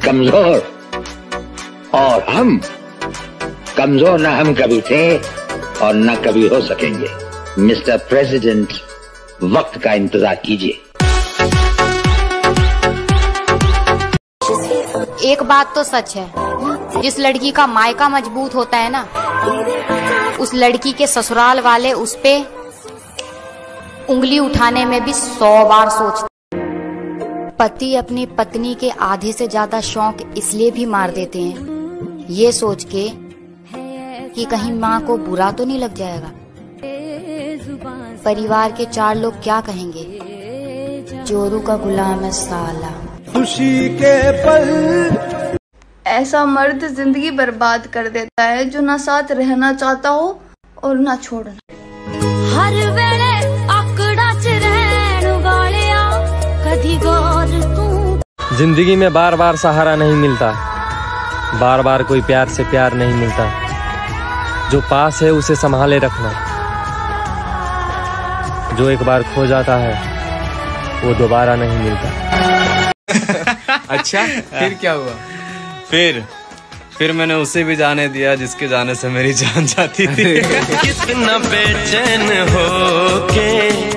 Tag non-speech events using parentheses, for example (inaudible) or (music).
कमज़ोर। और हम कमज़ोर न हम कभी थे और न कभी हो सकेंगे। मिस्टर प्रेसिडेंट, वक्त का इंतज़ार कीजिए। एक बात तो सच है, जिस लड़की का मायका मज़बूत होता है ना, उस लड़की के ससुराल वाले उस पे उंगली उठाने में भी सौ बार सोचते पति अपनी पत्नी के आधे से ज़्यादा शौक इसलिए भी मार देते हैं। ये सोच के कि कहीं माँ को बुरा तो नहीं लग जाएगा। परिवार के चार लोग क्या कहेंगे? चोरू का गुलाम है साला। खुशी के पल। ऐसा मर्द ज़िंदगी बर्बाद कर देता है जो ना साथ रहना चाहता हो और ना छोड़ना। ज़िंदगी में बार बार सहारा नहीं मिलता। बार बार कोई प्यार से प्यार नहीं मिलता। जो पास है उसे संभाले रखना। जो एक बार खो जाता है वो दोबारा नहीं मिलता। (laughs) अच्छा फिर क्या हुआ? फिर फिर मैंने उसे भी जाने दिया जिसके जाने से मेरी जान जाती थी। (laughs) कितना बेचैन हो के